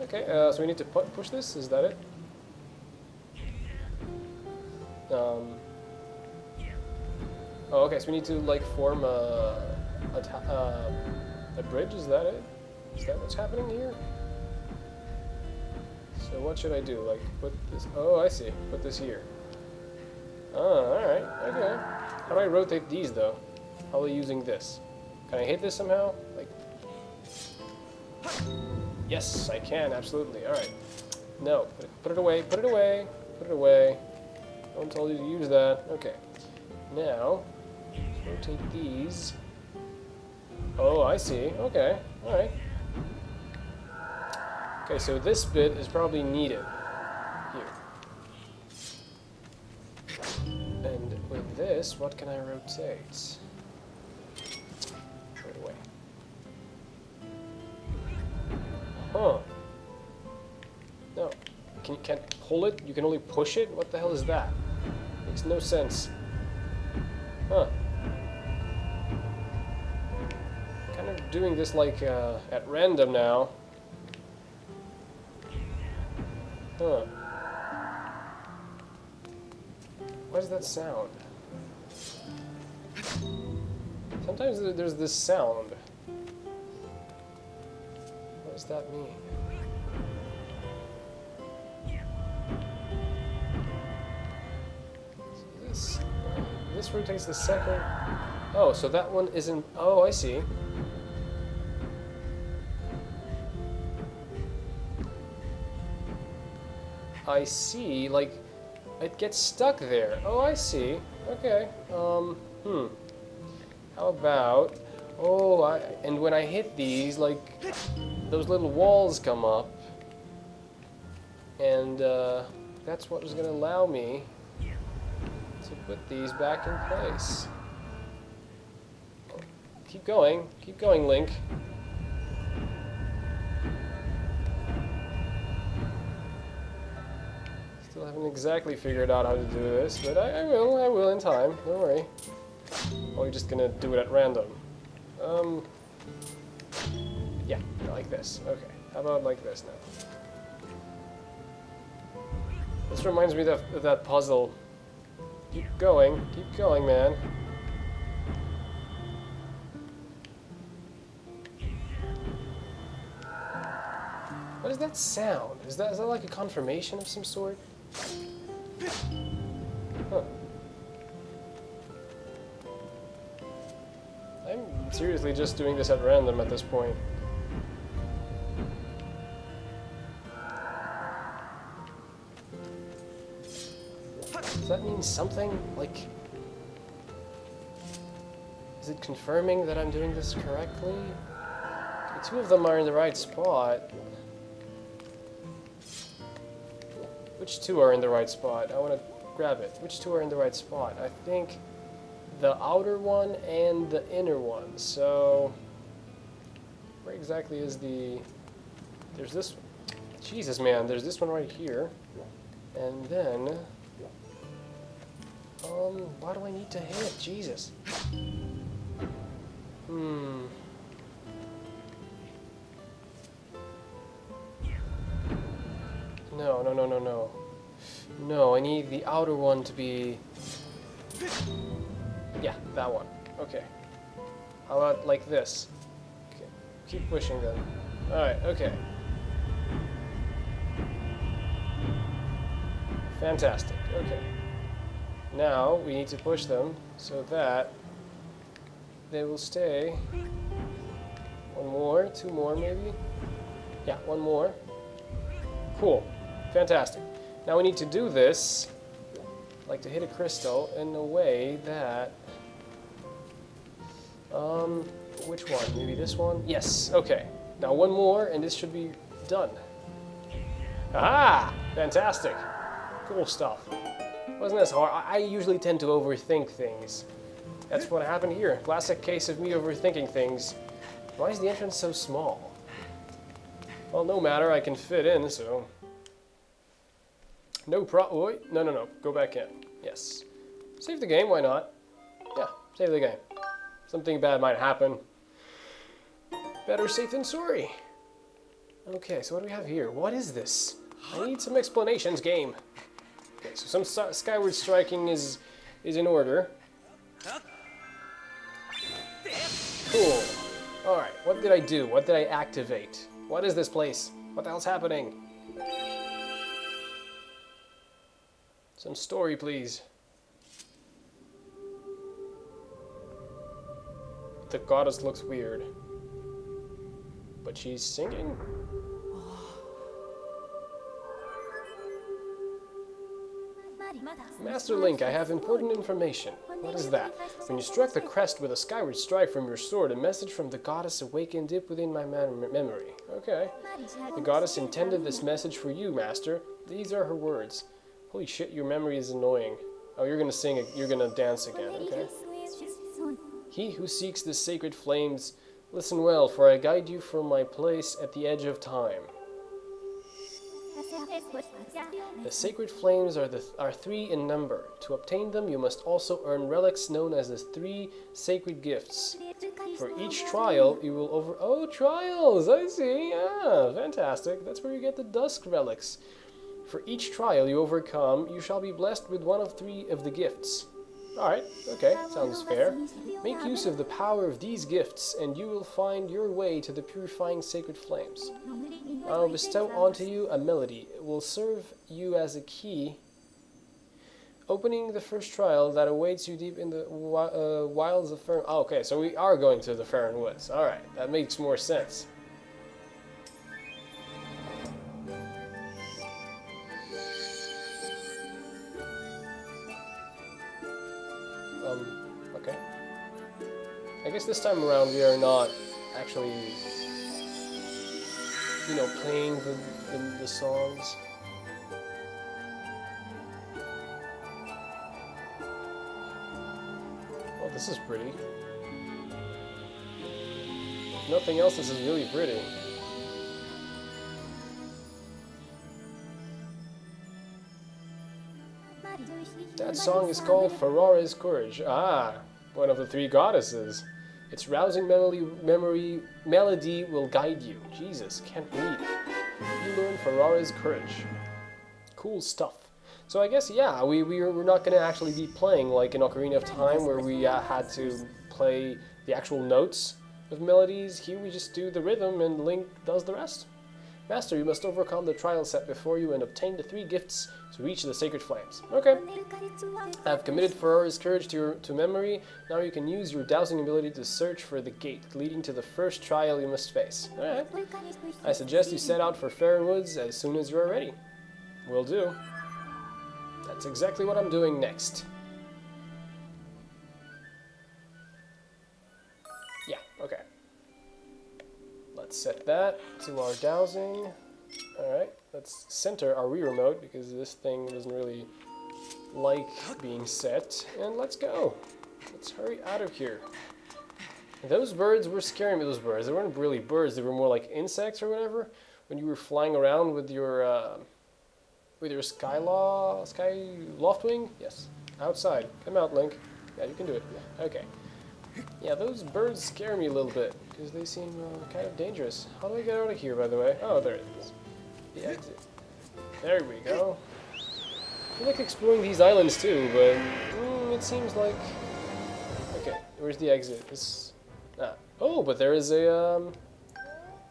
Okay, uh, so we need to pu push this. Is that it? Um. Oh, okay. So we need to like form a a, uh, a bridge. Is that it? Is that what's happening here? So what should I do? Like put this? Oh, I see. Put this here. Oh, all right. Okay. How do I rotate these though? Probably using this. Can I hit this somehow? Like. Yes, I can. Absolutely. All right. No. Put it, put it away. Put it away. Put it away. No one told you to use that. Okay. Now, rotate these. Oh, I see. Okay. All right. Okay, so this bit is probably needed here. And with this, what can I rotate? Can you can't pull it? You can only push it? What the hell is that? Makes no sense. Huh. Kind of doing this like uh, at random now. Huh. What does that sound? Sometimes there's this sound. What does that mean? This room takes the second. Oh, so that one isn't. Oh, I see. I see. Like, it gets stuck there. Oh, I see. Okay. Um. Hmm. How about? Oh, I, and when I hit these, like, those little walls come up, and uh, that's what was to allow me put these back in place. Keep going. Keep going, Link. Still haven't exactly figured out how to do this, but I, I will. I will in time. Don't worry. Or you're just gonna do it at random. Um. Yeah, like this. Okay. How about like this now? This reminds me of, of that puzzle. Keep going. Keep going, man. What is that sound? Is that, is that like a confirmation of some sort? Huh. I'm seriously just doing this at random at this point. Something? Like, is it confirming that I'm doing this correctly? Okay, two of them are in the right spot. Which two are in the right spot? I want to grab it. Which two are in the right spot? I think the outer one and the inner one. So, where exactly is the... There's this... Jesus, man. There's this one right here. And then... Um, why do I need to hit? Jesus. Hmm. No, no, no, no, no. No, I need the outer one to be... Yeah, that one. Okay. How about like this? Okay. Keep pushing them. Alright, okay. Fantastic. Okay. Now we need to push them so that they will stay. One more, two more maybe? Yeah, one more. Cool. Fantastic. Now we need to do this, like to hit a crystal, in a way that... Um, which one? Maybe this one? Yes, okay. Now one more, and this should be done. Ah! Fantastic. Cool stuff. Wasn't this hard? I usually tend to overthink things. That's what happened here. Classic case of me overthinking things. Why is the entrance so small? Well, no matter, I can fit in, so... No pro- wait, no, no, no, go back in. Yes. Save the game, why not? Yeah, save the game. Something bad might happen. Better safe than sorry. Okay, so what do we have here? What is this? I need some explanations, game. Okay, so some skyward striking is is in order. Cool. All right, what did I do? What did I activate? What is this place? What the hell's happening? Some story, please. The goddess looks weird. But she's singing. Master Link, I have important information. What is that? When you struck the crest with a skyward strike from your sword, a message from the goddess awakened deep within my memory. Okay. The goddess intended this message for you, Master. These are her words. Holy shit, your memory is annoying. Oh, you're gonna sing, you're gonna dance again, okay? He who seeks the sacred flames, listen well, for I guide you from my place at the edge of time. The sacred flames are, the, are three in number. To obtain them, you must also earn relics known as the three sacred gifts. For each trial, you will over. Oh, trials! I see. Yeah, fantastic. That's where you get the dusk relics. For each trial you overcome, you shall be blessed with one of three of the gifts. Alright, okay, sounds fair. Make use of the power of these gifts, and you will find your way to the purifying sacred flames. I will bestow onto you a melody. It will serve you as a key, opening the first trial that awaits you deep in the uh, wilds of Faron. Oh, okay, so we are going to the Faron Woods. Alright, that makes more sense. This time around we are not actually, you know, playing the, the, the songs. Oh, this is pretty. If nothing else, this is really pretty. That song is called Farore's Courage. Ah, one of the three goddesses. Its rousing memory, memory melody will guide you. Jesus, can't read. You learn Farore's Courage. Cool stuff. So I guess yeah, we we we're not going to actually be playing like in Ocarina of Time where we uh, had to play the actual notes of melodies. Here we just do the rhythm and Link does the rest. Master, you must overcome the trial set before you and obtain the three gifts to reach the sacred flames. Okay. I've committed Farore's courage to, your, to memory. Now you can use your dowsing ability to search for the gate leading to the first trial you must face. Alright. I suggest you set out for Faron Woods as soon as you're ready. Will do. That's exactly what I'm doing next. Set that to our dowsing. Alright, let's center our Wii remote because this thing doesn't really like being set. And let's go. Let's hurry out of here. Those birds were scaring me, those birds. They weren't really birds, they were more like insects or whatever. When you were flying around with your uh, with your Skylaw, Sky Loftwing? Yes. Outside. Come out, Link. Yeah, you can do it. Okay. Yeah, those birds scare me a little bit because they seem uh, kind of dangerous. How do I get out of here, by the way? Oh, there it is. The exit. There we go. I like exploring these islands too, but mm, it seems like. Okay, where's the exit? This. Ah. Oh, but there is a um,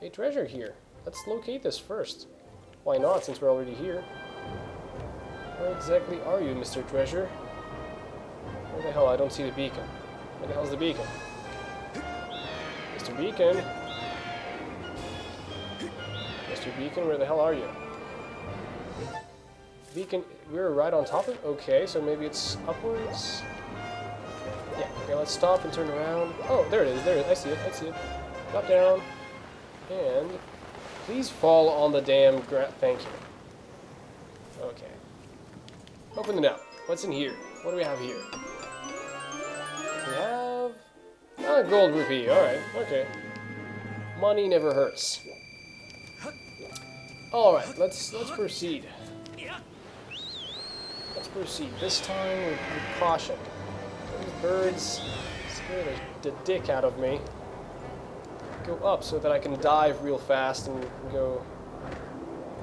a treasure here. Let's locate this first. Why not, since we're already here? Where exactly are you, Mr. Treasure? Where the hell? I don't see the beacon. Where the hell's the beacon? Mr. Beacon? Mr. Beacon, where the hell are you? Beacon, we're right on top of it? Okay, so maybe it's upwards? Yeah, okay, let's stop and turn around. Oh, there it is, there it is. I see it, I see it. Drop down. And please fall on the damn gra- Thank you. Okay. Open it up. What's in here? What do we have here? We have ah, gold rupee. All right. Okay. Money never hurts. All right. Let's let's proceed. Let's proceed. This time with, caution. Those birds scare the, the dick out of me. go up so that I can dive real fast and go.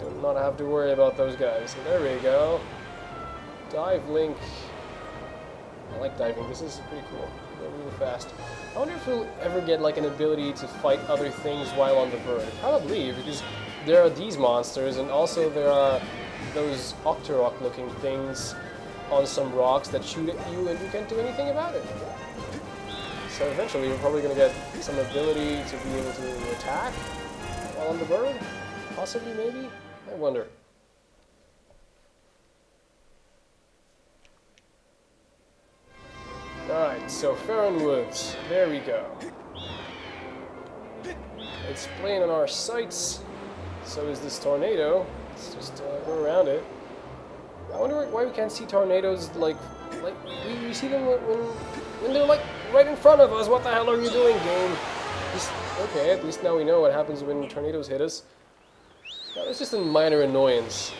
Do not have to worry about those guys. So there we go. Dive link. I like diving. This is pretty cool. Go really fast. I wonder if we'll ever get like an ability to fight other things while on the bird. Probably, because there are these monsters, and also there are those Octorok looking things on some rocks that shoot at you and you can't do anything about it. So eventually we're probably going to get some ability to be able to attack while on the bird? Possibly, maybe? I wonder. So Faron Woods. There we go. It's playing on our sights. So is this tornado. Let's just uh, go around it. I wonder why we can't see tornadoes like like we, we see them when when they're like right in front of us. What the hell are you doing, game? Just, okay, at least now we know what happens when tornadoes hit us. Was just a minor annoyance.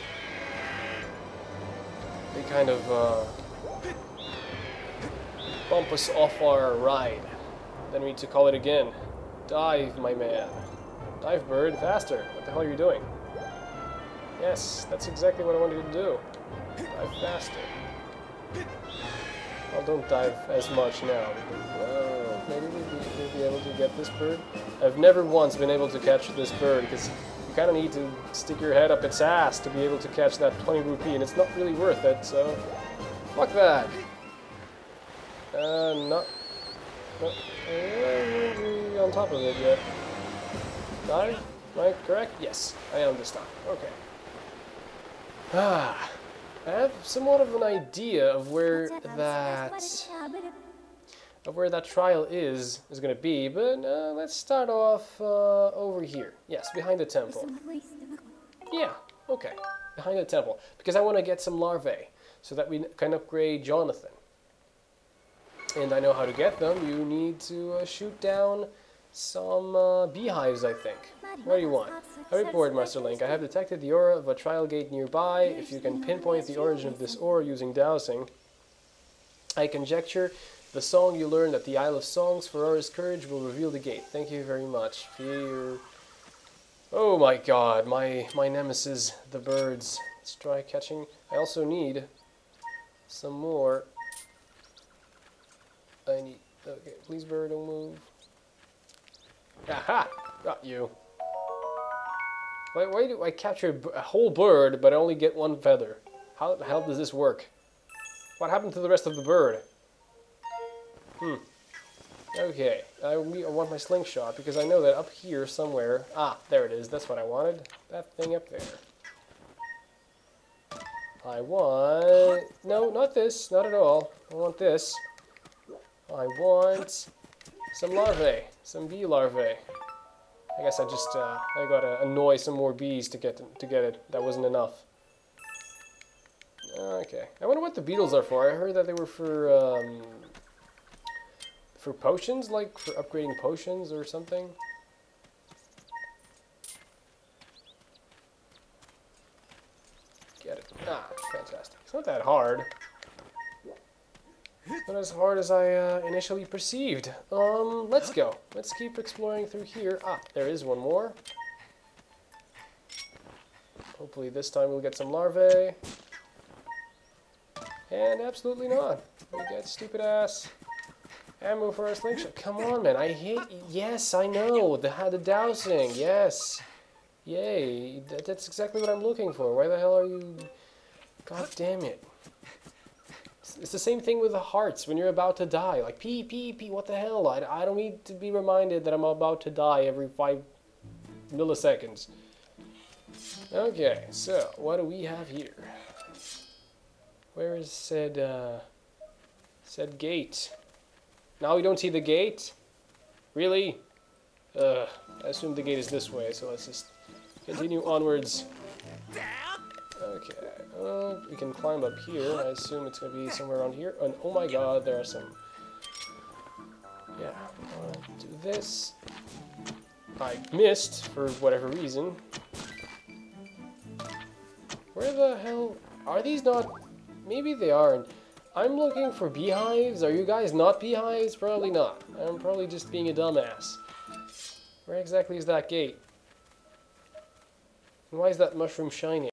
They kind of uh, bump us off our ride. Then we need to call it again. Dive, my man. Dive, bird, faster. What the hell are you doing? Yes, that's exactly what I wanted you to do. Dive faster. Well, don't dive as much now. Well, maybe we'll be, we'll be able to get this bird. I've never once been able to catch this bird because you kind of need to stick your head up its ass to be able to catch that 20 rupee, and it's not really worth it, so fuck that. Uh, not, not uh, on top of it yet. Dive? Am I correct? Yes, I am this time. Okay. Ah. I have somewhat of an idea of where that of where that trial is is going to be, but uh, let's start off uh, over here. Yes, behind the temple. Yeah, okay, behind the temple, because I want to get some larvae so that we can upgrade Jonathan. And I know how to get them. You need to uh, shoot down some uh, beehives, I think. What do you want? I report, Master Link. I have detected the aura of a trial gate nearby. If you can pinpoint the origin of this aura using dowsing, I conjecture the song you learned at the Isle of Songs Farore's Courage will reveal the gate. Thank you very much. Fear. Oh my god, my, my nemesis, the birds. Let's try catching. I also need some more. I need. Okay, please, bird, don't move. Aha! Got you. Why, why do I capture a whole bird but I only get one feather? How the hell does this work? What happened to the rest of the bird? Hmm. Okay, I, I want my slingshot because I know that up here somewhere... Ah, there it is. That's what I wanted. That thing up there. I want... No, not this. Not at all. I want this. I want some larvae. Some bee larvae. I guess I just, uh, I gotta annoy some more bees to get, to get it. That wasn't enough. Okay. I wonder what the beetles are for. I heard that they were for, um, for potions, like for upgrading potions or something. Get it. Ah, fantastic. It's not that hard. Not as hard as I uh, initially perceived. Um, let's go. Let's keep exploring through here. Ah, there is one more. Hopefully this time we'll get some larvae. And absolutely not. We get stupid ass ammo for our slingshot. Come on, man. I hate... Yes, I know. The, the dowsing. Yes. Yay. That, that's exactly what I'm looking for. Why the hell are you... God damn it. It's the same thing with the hearts when you're about to die. Like, pee, pee, pee, what the hell? I, I don't need to be reminded that I'm about to die every five milliseconds. Okay, so what do we have here? Where is said, uh, said gate? Now we don't see the gate? Really? Uh, I assume the gate is this way, so let's just continue onwards. Okay, uh, we can climb up here. I assume it's going to be somewhere around here. And oh my god, there are some... Yeah, do this. I missed, for whatever reason. Where the hell... Are these not... Maybe they aren't. I'm looking for beehives. Are you guys not beehives? Probably not. I'm probably just being a dumbass. Where exactly is that gate? And why is that mushroom shiny?